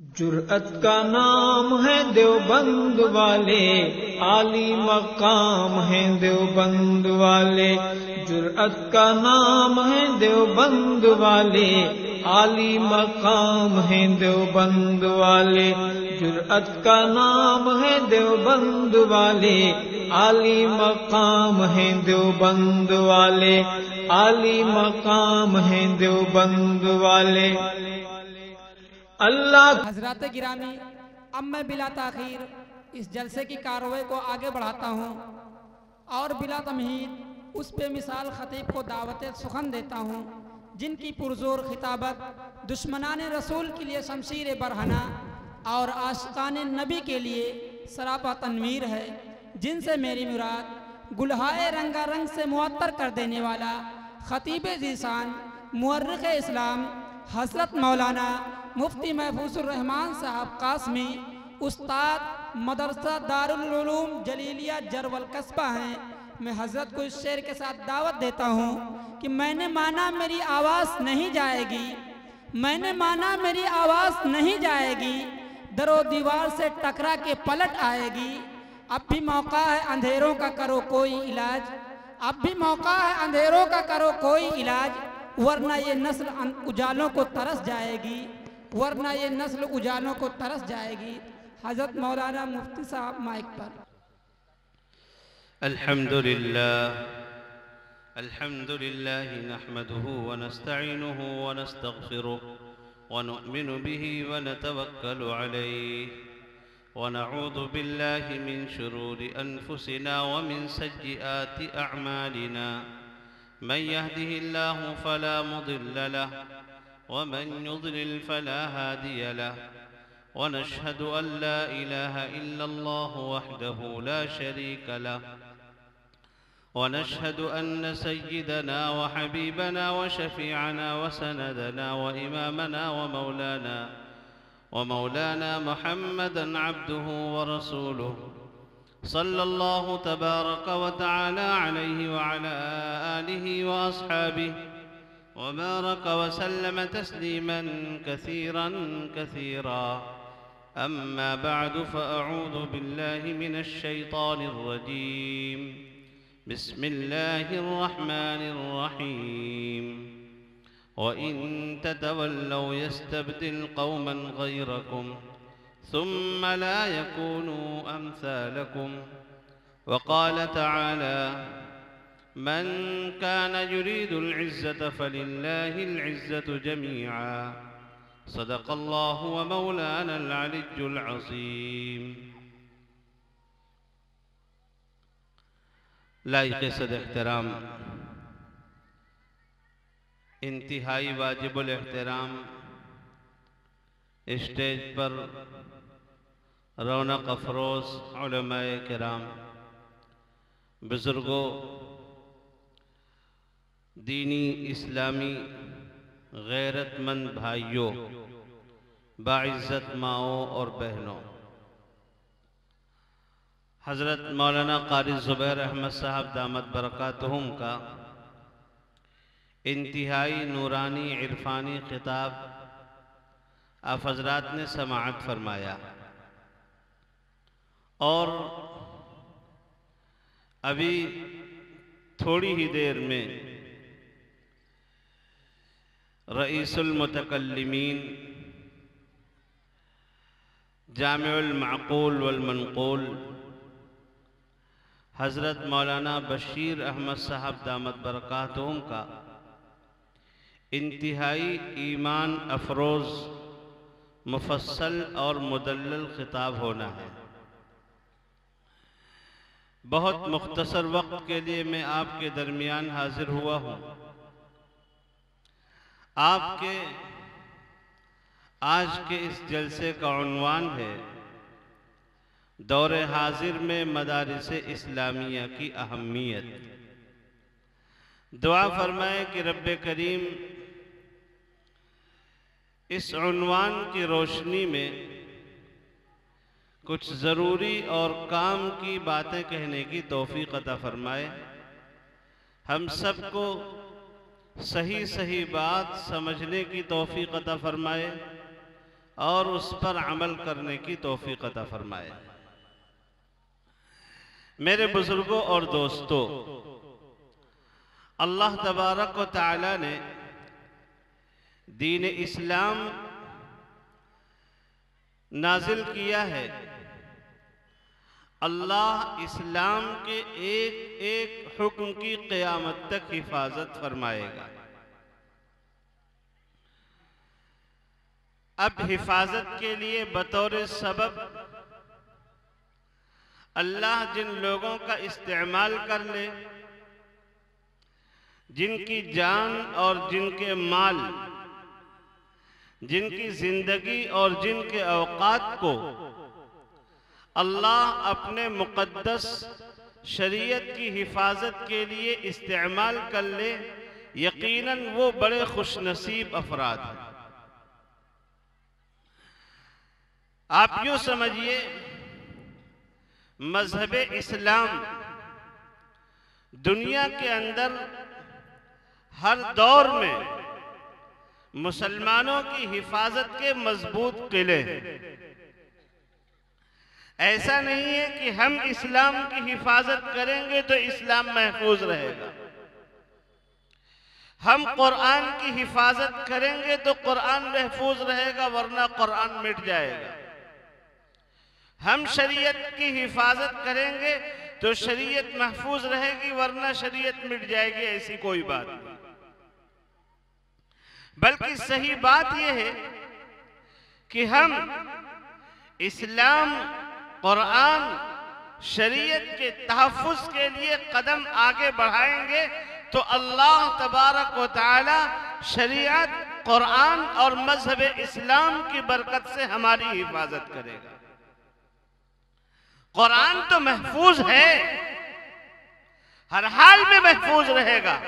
جرأت کا نام ہے دیوبند والے، عالی مقام ہے دیوبند والے۔ جرأت کا نام ہے دیوبند والے، عالی مقام ہے دیوبند والے۔ جرأت کا نام ہے دیوبند والے، عالی مقام ہے دیوبند والے۔ عالی مقام ہے دیوبند والے۔ اللہ حضرات گرامی، اب میں بلا تاخیر اس جلسے کی کاروائی کو آگے بڑھاتا ہوں اور بلا تمہید اس پہ مثال خطیب کو دعوت سخن دیتا ہوں، جن کی پرزور خطابت دشمنان رسول کے لیے شمشیر برہنہ اور عاشقان نبی کے لیے سراپا تنویر ہے، جن سے میری مراد گلہائے رنگا رنگ سے معطر کر دینے والا خطیب ذیسان مورخ اسلام حضرت مولانا مفتی محفوظ الرحمان صاحب قاسمی، استاد مدرسہ دارالعلوم جلیلیہ جرول قصبہ ہیں۔ میں حضرت کو اس شعر کے ساتھ دعوت دیتا ہوں کہ میں نے مانا میری آواز نہیں جائے گی۔ میں نے مانا میری آواز نہیں جائے گی۔ در و دیوار سے ٹکرا کے پلٹ آئے گی۔ اب بھی موقع ہے اندھیروں کا کرو کوئی علاج۔ اب بھی موقع ہے اندھیروں کا کرو کوئی علاج۔ ورنہ یہ نسل اجالوں کو ترس جائے گی۔ یہ نسل اجالوں کو ترس جائے گی حضرت مولانا مفتی صاحب مائک پر الحمد لله الحمد لله نحمده ونستعينه ونستغفره ونؤمن به ونتوكل عليه ونعوذ بالله من شرور أنفسنا ومن سيئات أعمالنا من يهده الله فلا مضل له ومن يضلل فلا هادي له. ونشهد أن لا إله إلا الله وحده لا شريك له. ونشهد أن سيدنا وحبيبنا وشفيعنا وسندنا وإمامنا ومولانا ومولانا محمدا عبده ورسوله صلى الله تبارك وتعالى عليه وعلى آله وأصحابه وبارك وسلم تسليما كثيرا كثيرا. أما بعد فأعوذ بالله من الشيطان الرجيم. بسم الله الرحمن الرحيم. وإن تتولوا يستبدل قوما غيركم ثم لا يكونوا أمثالكم. وقال تعالى من كان يريد العزة فلله العزة جميعا. صدق الله ومولانا العلي العظيم. لائق صد احترام. انتہائی واجب الاحترام. اسٹیج پر رونق افروز علماء کرام. بزرگوں دینی، اسلامی غیرت مند بھائیوں، باعزت ماؤں اور بہنوں۔ حضرت مولانا قاری زبیر احمد صاحب دامت برکاتہم کا انتہائی نورانی عرفانی خطاب آپ حضرات نے سماعت فرمایا۔ اور ابھی تھوڑی ہی دیر میں رئیس المتکلمین، جامع المعقول والمنقول، حضرت مولانا بشیر احمد صاحب دامت برکاتہم کا انتہائی ایمان افروز، مفصل اور مدلل خطاب ہونا ہے۔ بہت مختصر وقت کے لیے میں آپ کے درمیان حاضر ہوا ہوں۔ آپ کے آج کے اس جلسے کا عنوان ہے دور حاضر میں مدارس اسلامیہ کی اہمیت۔ دعا فرمائے کہ رب کریم اس عنوان کی روشنی میں کچھ ضروری اور کام کی باتیں کہنے کی توفیق عطا فرمائے۔ ہم سب کو صحیح صحیح بات سمجھنے کی توفیق عطا فرمائے اور اس پر عمل کرنے کی توفیق عطا فرمائے۔ میرے بزرگوں اور دوستوں اللہ تبارک و تعالی نے دین اسلام نازل کیا ہے۔ اللہ اسلام کے ایک ایک حکم کی قیامت تک حفاظت فرمائے گا۔ اب حفاظت کے لیے بطور سبب اللہ جن لوگوں کا استعمال کر لے، جن کی جان اور جن کے مال، جن کی زندگی اور جن کے اوقات کو اللہ اپنے مقدس شریعت کی حفاظت کے لیے استعمال کر لے، یقیناً وہ بڑے خوش نصیب افراد ہیں۔ آپ یوں سمجھئے، مذہب اسلام دنیا کے اندر ہر دور میں مسلمانوں کی حفاظت کے مضبوط قلعے ہیں۔ ایسا نہیں ہے کہ ہم اسلام کی حفاظت کریں گے تو اسلام محفوظ رہے گا۔ ہم قرآن کی حفاظت کریں گے تو قرآن محفوظ رہے گا، ورنہ قرآن مٹ جائے گا۔ ہم شریعت کی حفاظت کریں گے تو شریعت محفوظ رہے گی، ورنہ شریعت مٹ جائے گی، ایسی کوئی بات نہیں۔ بلکہ صحیح بات یہ ہے کہ ہم اسلام قرآن شریعت کے تحفظ کے لیے قدم آگے بڑھائیں گے تو اللہ تبارک و تعالی شریعت، قرآن اور مذہب اسلام کی برکت سے ہماری حفاظت کرے گا۔ قرآن تو محفوظ ہے، ہر حال میں محفوظ رہے گا۔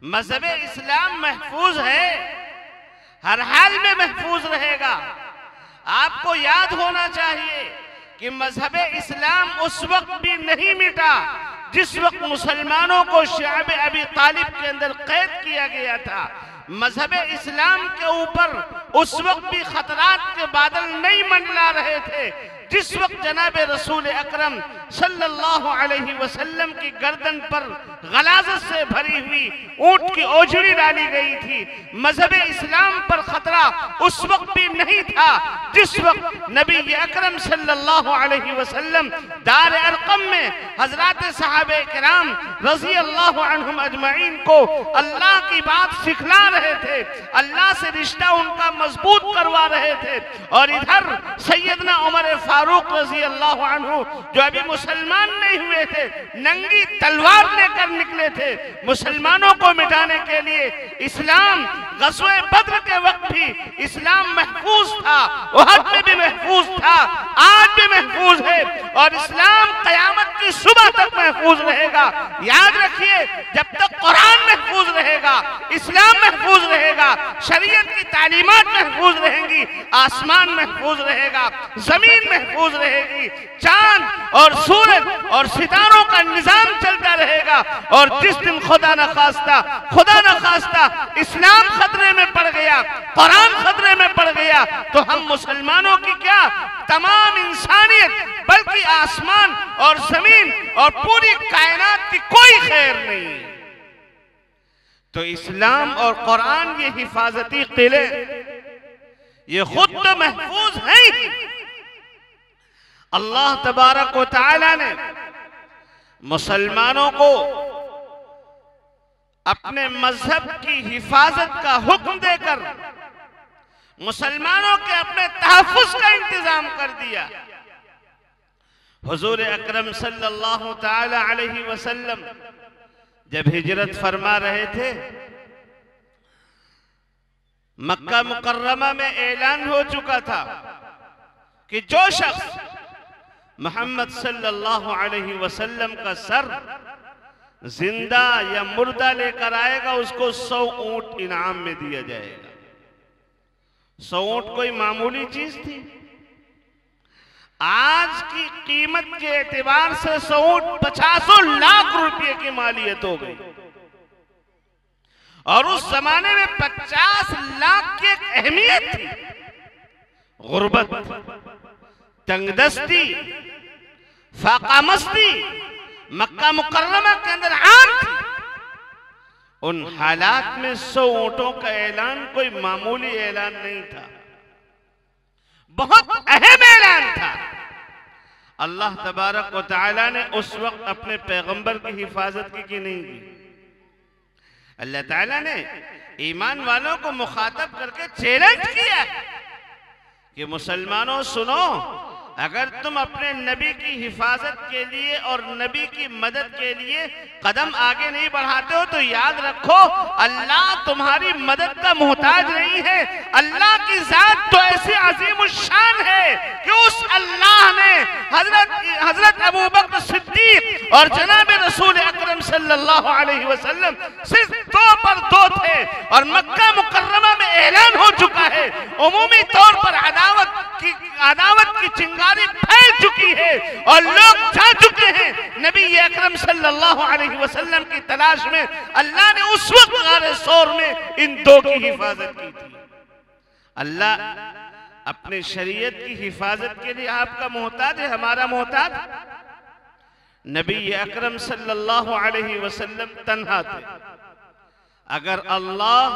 مذہب اسلام محفوظ ہے، ہر حال میں محفوظ رہے گا۔ آپ کو یاد ہونا چاہیے کہ مذہب اسلام اس وقت بھی نہیں مٹا جس وقت مسلمانوں کو شعب ابی طالب کے اندر قید کیا گیا تھا۔ مذہب اسلام کے اوپر اس وقت بھی خطرات کے بادل نہیں منڈلا رہے تھے۔ جس وقت جناب رسول اکرم صلی اللہ علیہ وسلم کی گردن پر غلازت سے بھری ہوئی اونٹ کی اوجڑی ڈالی گئی تھی۔ مذہب اسلام پر خطرہ اس وقت بھی نہیں تھا جس وقت نبی اکرم صلی اللہ علیہ وسلم دار ارقم میں حضرات صحابہ کرام رضی اللہ عنہم اجمعین کو اللہ کی بات سکھلا رہے تھے، اللہ سے رشتہ ان کا مضبوط کروا رہے تھے۔ اور ادھر سیدنا عمر فاروق رضی اللہ عنہ جو ابھی مسلمان نہیں ہوئے تھے، ننگی تلوار لے کر نکلے تھے۔ مسلمانوں کو مٹانے کے لیے اسلام غزوہ بدر کے وقت بھی اسلام محفوظ تھا۔ وحد میں بھی محفوظ تھا۔ آج بھی محفوظ ہے۔ اور اسلام قیامت کی صبح تک محفوظ رہے گا۔ یاد رکھیے، جب تک قرآن محفوظ رہے گا، اسلام محفوظ رہے گا، شریعت کی تعلیمات محفوظ رہیں گی، آسمان محفوظ رہے گا، زمین محفوظ محفوظ رہے گی، چاند اور سورج اور ستاروں کا نظام چلتا رہے گا۔ اور جس دن خدا نہ خواستہ خدا نہ خواستہ اسلام خطرے میں پڑ گیا، قرآن خطرے میں پڑ گیا، تو ہم مسلمانوں کی کیا؟ تمام انسانیت، بلکہ آسمان اور زمین اور پوری کائنات کی کوئی خیر نہیں۔ تو اسلام اور قرآن یہ حفاظتی قلعے، یہ خود تو محفوظ ہیں۔ اللہ تبارک و تعالی نے مسلمانوں کو اپنے مذہب کی حفاظت کا حکم دے کر مسلمانوں کے اپنے تحفظ کا انتظام کر دیا۔ حضور اکرم صلی اللہ تعالی علیہ وسلم جب ہجرت فرما رہے تھے، مکہ مکرمہ میں اعلان ہو چکا تھا کہ جو شخص محمد صلی اللہ علیہ وسلم کا سر زندہ یا مردہ لے کر آئے گا، اس کو سو اونٹ انعام میں دیا جائے گا۔ سو اونٹ کوئی معمولی چیز تھی؟ آج کی قیمت کے اعتبار سے سو اونٹ پچاسوں لاکھ روپے کی مالیت ہو گئی۔ اور اس زمانے میں پچاس لاکھ کی ایک اہمیت تھی۔ غربت تنگ دستی مستی مکہ مکرمہ کے اندر عام تھی۔ ان حالات میں سو اونٹوں کا اعلان، کوئی معمولی اعلان نہیں تھا۔ بہت اہم اعلان تھا۔ اللہ تبارک و تعالی نے اس وقت اپنے پیغمبر کی حفاظت کی کی نہیں کی۔ اللہ تعالیٰ نے ایمان والوں کو مخاطب کر کے چیلنج کیا کہ مسلمانوں، سنو اگر تم اپنے نبی کی حفاظت کے لیے اور نبی کی مدد کے لیے قدم آگے نہیں بڑھاتے ہو تو یاد رکھو، اللہ تمہاری مدد کا محتاج نہیں ہے۔ اللہ کی ذات تو ایسی عظیم الشان ہے کہ اس اللہ نے حضرت حضرت ابو بکر صدیق اور جناب رسول اکرم صلی اللہ علیہ وسلم صرف دو پر دو تھے اور مکہ مکرمہ میں اعلان ہو چکا ہے۔ عمومی طور کی عداوت کی چنگاری پھیل چکی ہے اور لوگ جا چکے ہیں۔ نبی اکرم صلی اللہ علیہ وسلم کی تلاش میں اللہ نے اس وقت غار سور میں ان دو کی حفاظت کی تھی۔ اللہ اپنے شریعت کی حفاظت کے لیے آپ کا محتاج ہے، ہمارا محتاج۔ نبی اکرم صلی اللہ علیہ وسلم تنہا تھے۔ اگر اللہ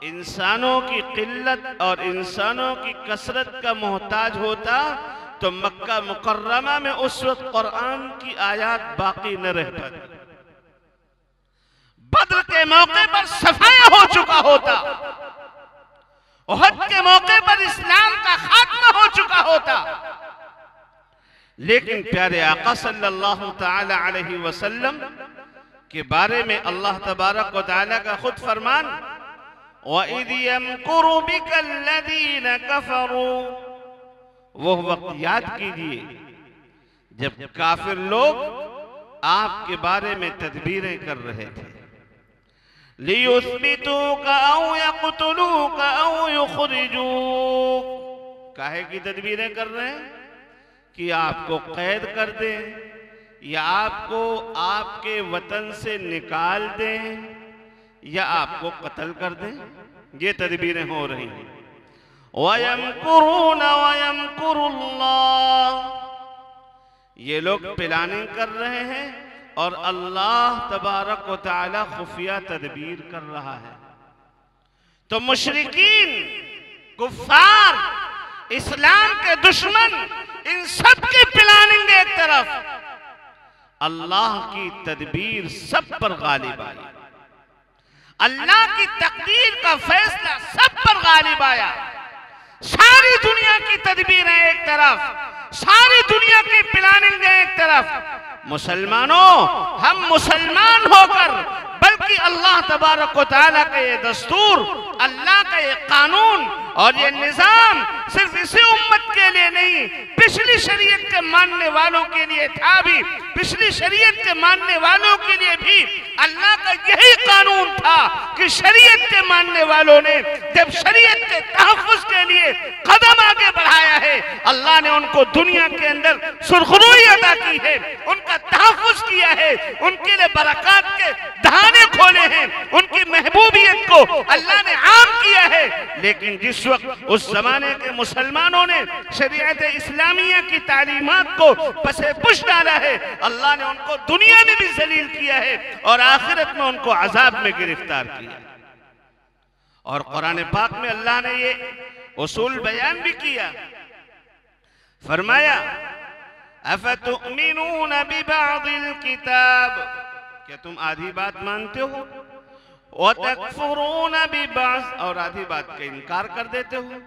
انسانوں کی قلت اور انسانوں کی کثرت کا محتاج ہوتا تو مکہ مکرمہ میں اس وقت قرآن کی آیات باقی نہ رہ پاتی۔ بدر کے موقع پر صفایا ہو چکا ہوتا۔ احد کے موقع پر اسلام کا خاتمہ ہو چکا ہوتا۔ لیکن پیارے آقا صلی اللہ تعالی علیہ وسلم کے بارے میں اللہ تبارک و تعالی کا خود فرمان وَإِذْ يَمْكُرُ بِكَ الَّذِينَ كَفَرُوا، وہ وقت یاد کیجیے، جب کافر لوگ آپ کے بارے میں تدبیریں کر رہے تھے۔ لِيُثْبِتُوكَ أَوْ يَقْتُلُوكَ أَوْ يُخْرِجُوكَ۔ کاہے کی تدبیریں کر رہے ہیں؟ کہ آپ کو قید کر دیں، یا آپ کو آپ کے وطن سے نکال دیں۔ یا آپ کو قتل کر دیں یہ تدبیریں ہو رہی ہیں۔ وَيَمْكُرُونَ وَيَمْكُرُ اللَّهِ۔ یہ لوگ پلاننگ کر رہے ہیں اور اللہ تبارک و تعالی خفیہ تدبیر کر رہا ہے۔ تو مشرقین کفار، اسلام کے دشمن، ان سب کی پلاننگ ایک طرف۔ اللہ کی تدبیر سب پر غالب آئی۔ اللہ کی تقدیر کا فیصلہ سب پر غالب آیا۔ ساری دنیا کی تدبیر ہے ایک طرف ساری دنیا کی پلاننگ ہے ایک طرف۔ مسلمانوں، ہم مسلمان ہو کر، بلکہ اللہ تبارک و تعالیٰ کا یہ دستور، اللہ کا یہ قانون اور یہ نظام صرف اسی امت کے لیے نہیں، پچھلی شریعت کے ماننے والوں کے لیے تھا بھی۔ پچھلی شریعت کے ماننے والوں کے لیے بھی اللہ کا یہی قانون تھا کہ شریعت کے ماننے والوں نے جب شریعت کے تحفظ کے لیے قدم آگے بڑھایا ہے، اللہ نے ان کو دنیا کے اندر سرخروئی عطا کی ہے، ان کا تحفظ کیا ہے، ان کے لیے برکات کے دہانے کھولے ہیں، ان کی محبوبیت کو اللہ نے عام کیا ہے۔ لیکن جس وقت، اس زمانے کے مسلمانوں نے شریعت اسلامیہ کی تعلیمات کو پسے پش ڈالا ہے، اللہ نے ان کو دنیا میں بھی ذلیل کیا ہے اور آخرت میں ان کو عذاب میں گرفتار کیا اور قرآن پاک میں اللہ نے یہ اصول بیان بھی کیا۔ فرمایا افتؤمنون ببعض الكتاب؟ کیا تم آدھی بات مانتے ہو؟ وتكفرون ببعض اور آدھی بات کا انکار کر دیتے ہو؟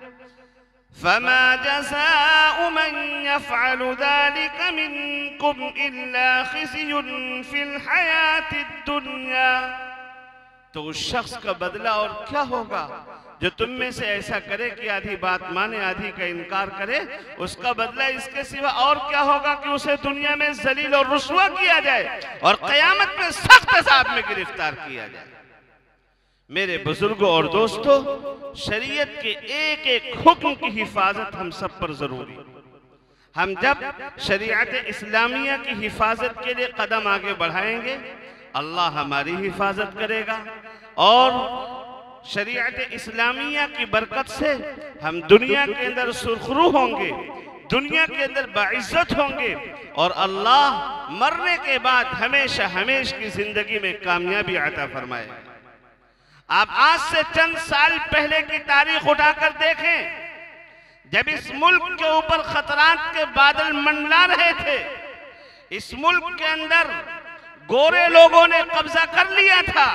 فما جزاء من يفعل ذلك منكم إلا خزي في الحياة الدنيا۔ تو شخص کا بدلہ اور کیا ہوگا؟ جو تم میں سے ایسا کرے کہ آدھی بات مانے، آدھی کا انکار کرے، اس کا بدلہ اس کے سوا اور کیا ہوگا کہ اسے دنیا میں ذلیل اور رسوا کیا جائے اور قیامت میں سخت عذاب میں گرفتار کیا جائے۔ میرے بزرگوں اور دوستوں، شریعت کے ایک ایک حکم کی حفاظت ہم سب پر ضروری ہم جب شریعت اسلامیہ کی حفاظت کے لیے قدم آگے بڑھائیں گے، اللہ ہماری حفاظت کرے گا اور شریعت اسلامیہ کی برکت سے ہم دنیا کے اندر سرخرو ہوں گے، دنیا کے اندر باعزت ہوں گے اور اللہ مرنے کے بعد ہمیشہ ہمیشہ کی زندگی میں کامیابی عطا فرمائے۔ آپ آج سے چند سال پہلے کی تاریخ اٹھا کر دیکھیں، جب اس ملک کے اوپر خطرات کے بادل منڈلا رہے تھے، اس ملک کے اندر گورے لوگوں نے قبضہ کر لیا تھا۔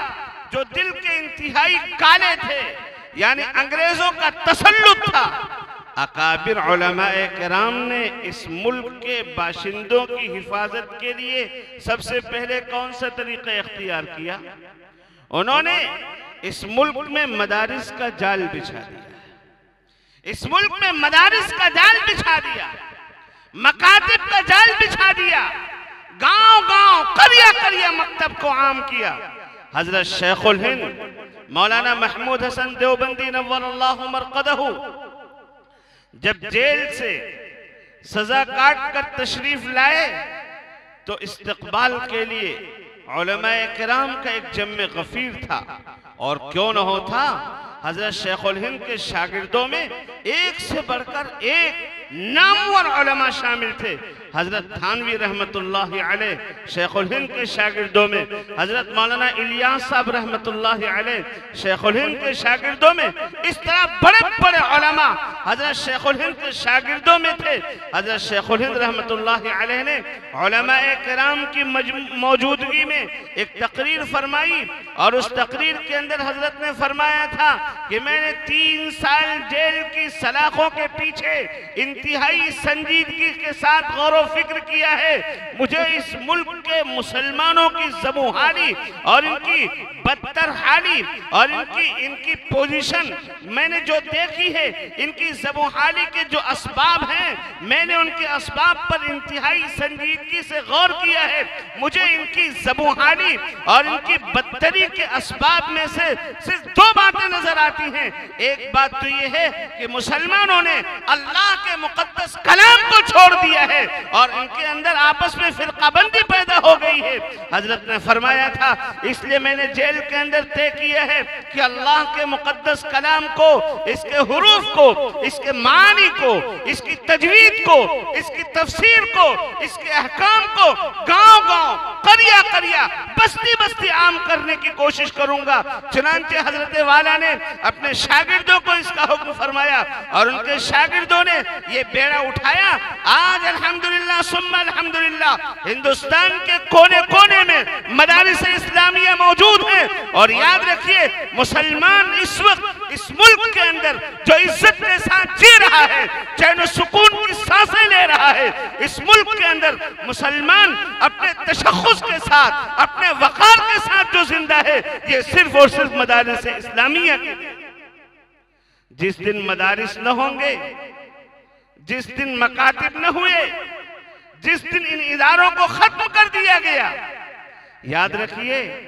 جو دل کے انتہائی کالے تھے یعنی انگریزوں کا تسلط تھا۔ اکابر علماء کرام نے اس ملک کے باشندوں کی حفاظت کے لیے سب سے پہلے کون سا طریقہ اختیار کیا؟ انہوں نے اس ملک میں مدارس کا جال بچھا دیا۔ اس ملک میں مدارس کا جال بچھا دیا۔ مکاتب کا جال بچھا دیا۔ گاؤں گاؤں کریا کریا مکتب کو عام کیا۔ حضرت شیخ الہند، مولانا محمود حسن دیوبندی نور اللہ مرقدہ، جب جیل سے سزا کاٹ کر تشریف لائے، تو استقبال کے لیے علماء کرام کا ایک جمع غفیر تھا۔ اور کیوں نہ ہو تھا، حضرت شیخ الہند کے شاگردوں میں ایک سے بڑھ کر ایک نامور علماء شامل تھے۔ حضرت تھانوی رحمت اللہ علیہ شیخ الہند کے شاگردوں میں، حضرت مولانا الیاس صاحب رحمت اللہ علیہ شیخ الہند کے شاگردوں میں اس طرح بڑے بڑے علماء حضرت شیخ الہند کے شاگردوں میں تھے۔ حضرت شیخ الہند رحمت اللہ علیہ نے علماء کرام کی موجودگی میں ایک تقریر فرمائی اور اس تقریر کے اندر حضرت نے فرمایا تھا کہ میں نے تین سال جیل کی سلاخوں کے پیچھے انتہائی سنجیدگی کے ساتھ غور و فکر کیا ہے، مجھے اس ملک کے مسلمانوں کی زمو اور ان کی بدتر حالی اور ان کی پوزیشن میں نے جو دیکھی ہے، ان کی زمو کے جو اسباب ہیں، میں نے ان کے اسباب پر انتہائی سنجیدگی سے غور کیا ہے۔ مجھے ان کی زمو اور ان کی بدتری کے اسباب میں سے صرف دو باتیں نظر آتی ہیں۔ ایک بات تو یہ ہے کہ مسلمانوں نے اللہ کے مقدس کلام کو چھوڑ دیا ہے اور ان کے اندر آپس میں فرقہ بندی پیدا ہو گئی ہے۔ حضرت نے فرمایا تھا، اس لیے میں نے جیل کے اندر تے کیا ہے کہ اللہ کے مقدس کلام کو، اس کے حروف کو، اس کے معانی کو، اس کی تجوید کو، اس کی تفسیر کو، اس کے احکام کو گاؤں گاؤں، قریا قریا، بستی بستی عام کرنے کی کوشش کروں گا۔ چنانچہ حضرت والا نے اپنے شاگردوں کو اس کا حکم فرمایا اور ان کے شاگردوں نے یہ بیڑا اٹھایا۔ آج الحمدللہ الحمدللہ، ثم الحمدللہ۔ ہندوستان کے کونے کونے میں مدارس اسلامیہ موجود ہیں۔ اور یاد رکھئے مسلمان اس وقت، اس ملک کے اندر جو عزت کے ساتھ جی رہا ہے، چین و سکون کی سانسیں لے رہا ہے، اس ملک کے اندر مسلمان اپنے تشخص کے ساتھ، اپنے وقار کے ساتھ جو زندہ ہے، یہ صرف اور صرف مدارس اسلامیہ کے جس دن مدارس نہ ہوں گے، جس دن مقاتب نہ ہوئے جس دن ان اداروں کو ختم کر دیا گیا۔ یاد رکھیے،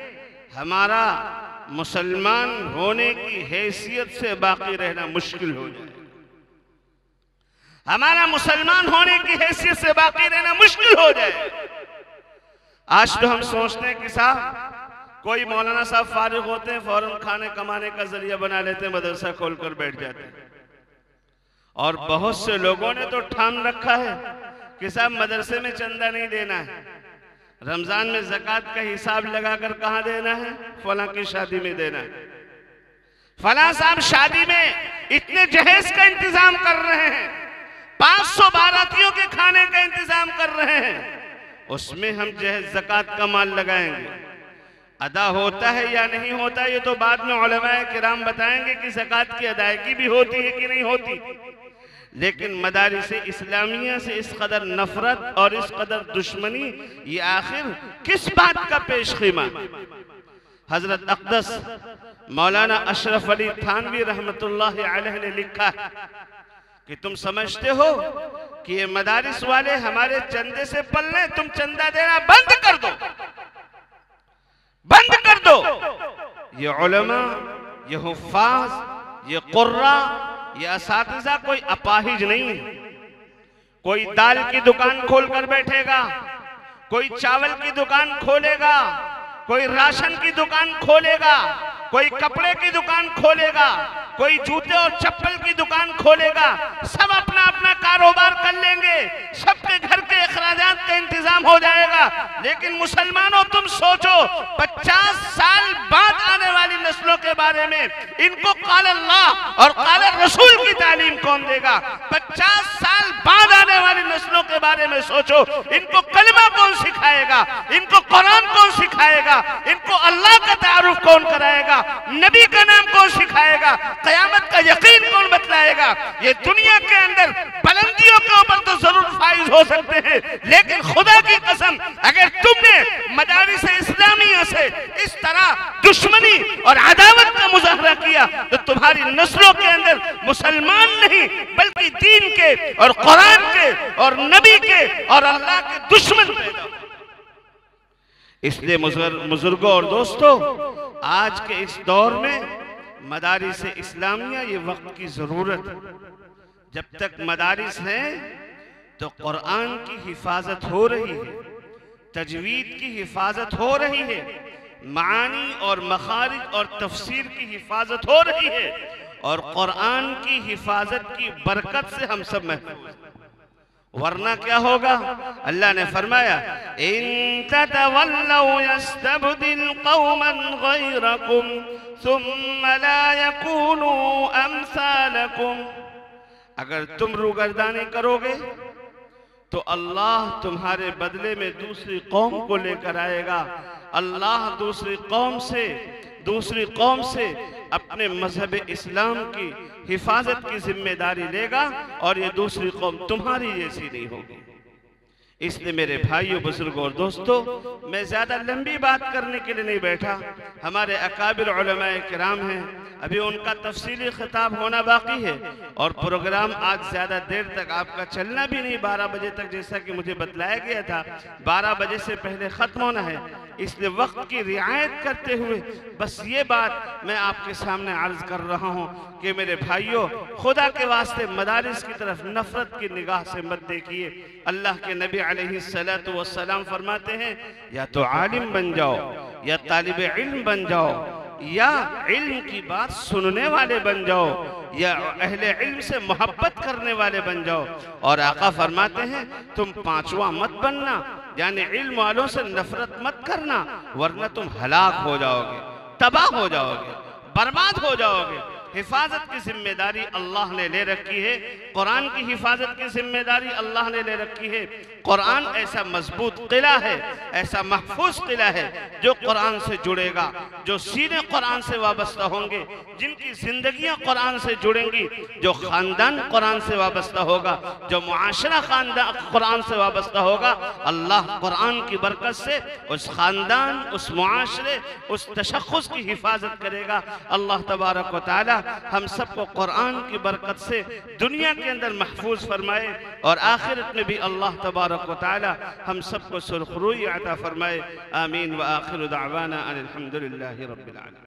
ہمارا مسلمان ہونے کی حیثیت سے باقی رہنا مشکل ہو جائے۔ ہمارا مسلمان ہونے کی حیثیت سے باقی رہنا مشکل ہو جائے۔ آج تو ہم سوچتے ہیں کہ صاحب، کوئی مولانا صاحب فارغ ہوتے ہیں، فوراً کھانے کمانے کا ذریعہ بنا لیتے ہیں، مدرسہ کھول کر بیٹھ جاتے ہیں۔ اور بہت سے لوگوں نے تو ٹھان رکھا ہے۔ کہ صاحب مدرسے میں چندہ نہیں دینا ہے۔ رمضان میں زکاة کا حساب لگا کر کہاں دینا ہے؟ فلاں کی شادی میں دینا ہے۔ فلاں صاحب شادی میں اتنے جہیز کا انتظام کر رہے ہیں۔ پانچ سو باراتیوں کے کھانے کا انتظام کر رہے ہیں۔ اس میں ہم جہیز زکاة کا مال لگائیں گے۔ ادا ہوتا ہے یا نہیں ہوتا یہ تو بعد میں علماء کرام بتائیں گے کہ زکاة کی ادائیگی بھی ہوتی ہے کہ نہیں ہوتی۔ لیکن مدارس اسلامیہ سے اس قدر نفرت اور اس قدر دشمنی، یہ آخر کس بات کا پیش خیمہ؟ حضرت اقدس مولانا اشرف علی تھانوی رحمت اللہ علیہ نے لکھا کہ تم سمجھتے ہو کہ یہ مدارس والے ہمارے چندے سے پل رہے تم چندہ دینا بند کر دو۔ بند کر دو۔ یہ علماء، یہ حفاظ، یہ قرآن یہ اساتذہ کوئی اپاہج نہیں۔ کوئی دال کی دکان کھول کر بیٹھے گا، کوئی چاول کی دکان کھولے گا، کوئی راشن کی دکان کھولے گا، کوئی کپڑے کی دکان کھولے گا۔ کوئی جوتے اور چپل کی دکان کھولے گا، سب اپنا اپنا کاروبار کر لیں گے۔ سب کے گھر کے اخراجات کا انتظام ہو جائے گا۔ لیکن مسلمانوں، تم سوچو، پچاس سال بعد آنے والی نسلوں کے بارے میں ان کو قال اللہ اور قال رسول کی تعلیم کون دے گا؟ پچاس سال بعد آنے والی نسلوں کے بارے میں سوچو، ان کو کلمہ کون سکھائے گا؟ ان کو قرآن کون سکھائے گا؟ ان کو اللہ کا تعارف کون کرائے گا؟ نبی کا نام کون سکھائے گا؟ قیامت کا یقین کون بتلائے گا؟ یہ دنیا کے اندر بلندیوں کے اوپر تو ضرور فائز ہو سکتے ہیں، لیکن خدا کی قسم، اگر تم نے مدارس اسلامیہ سے اس طرح دشمنی اور عداوت کا مظاہرہ کیا، تو تمہاری نسلوں کے اندر مسلمان نہیں، بلکہ دین کے اور قرآن کے اور نبی کے اور اللہ کے دشمن پیدا اس لیے بزرگوں اور دوستوں، آج کے اس دور میں مدارس اسلامیہ یہ وقت کی ضرورت جب تک مدارس ہیں تو قرآن کی حفاظت ہو رہی ہے، تجوید کی حفاظت ہو رہی ہے، معانی اور مخارج اور تفسیر کی حفاظت ہو رہی ہے اور قرآن کی حفاظت کی برکت سے ہم سب محفوظ ورنہ کیا ہوگا؟ اللہ نے فرمایا، ان تتولوا يستبدل قوما غيركم ثم لا يكونوا امثالكم اگر تم روگردانی کرو گے تو اللہ تمہارے بدلے میں دوسری قوم کو لے کر آئے گا۔ اللہ دوسری قوم سے، دوسری قوم سے اپنے مذہب اسلام کی حفاظت کی ذمہ داری لے گا اور یہ دوسری قوم تمہاری جیسی نہیں ہوگی۔ اس لیے میرے بھائیوں، بزرگوں اور دوستوں، میں زیادہ لمبی بات کرنے کے لیے نہیں بیٹھا۔ ہمارے اکابر علماء کرام ہیں۔ ابھی ان کا تفصیلی خطاب ہونا باقی ہے اور پروگرام آج زیادہ دیر تک آپ کا چلنا بھی نہیں، بارہ بجے تک جیسا کہ مجھے بتلایا گیا تھا، بارہ بجے سے پہلے ختم ہونا ہے۔ اس لیے وقت کی رعایت کرتے ہوئے بس یہ بات میں آپ کے سامنے عرض کر رہا ہوں کہ میرے بھائیوں، خدا کے واسطے مدارس کی طرف نفرت کی نگاہ سے مت دیکھیے۔ اللہ کے نبی علیہ السلام فرماتے ہیں، یا تو عالم بن جاؤ، یا طالب علم بن جاؤ۔ یا علم کی بات سننے والے بن جاؤ، یا اہل علم سے محبت کرنے والے بن جاؤ۔ اور آقا فرماتے ہیں، تم پانچواں مت بننا یعنی علم والوں سے نفرت مت کرنا، ورنہ تم ہلاک ہو جاؤ گے تباہ ہو جاؤ گے برباد ہو جاؤ گے حفاظت کی ذمہ داری اللہ نے لے رکھی ہے، قرآن کی حفاظت کی ذمہ داری اللہ نے لے رکھی ہے۔ قرآن ایسا مضبوط قلعہ ہے، ایسا محفوظ قلعہ ہے جو قرآن سے جڑے گا، جو سینے قرآن سے وابستہ ہوں گے، جن کی زندگیاں قرآن سے جڑیں گی، جو خاندان قرآن سے وابستہ ہوگا، جو معاشرہ خاندان قرآن سے وابستہ ہوگا، اللہ قرآن کی برکت سے اس خاندان، اس معاشرے، اس تشخص کی حفاظت کرے گا۔ اللہ تبارک و تعالی ہم سب کو قرآن کی برکت سے دنیا کے اندر محفوظ فرمائے اور آخرت میں بھی اللہ تبارک و تعالی ہم سب کو سرخروئی عطا فرمائے آمین و آخر دعوانا ان الحمدللہ رب العالمين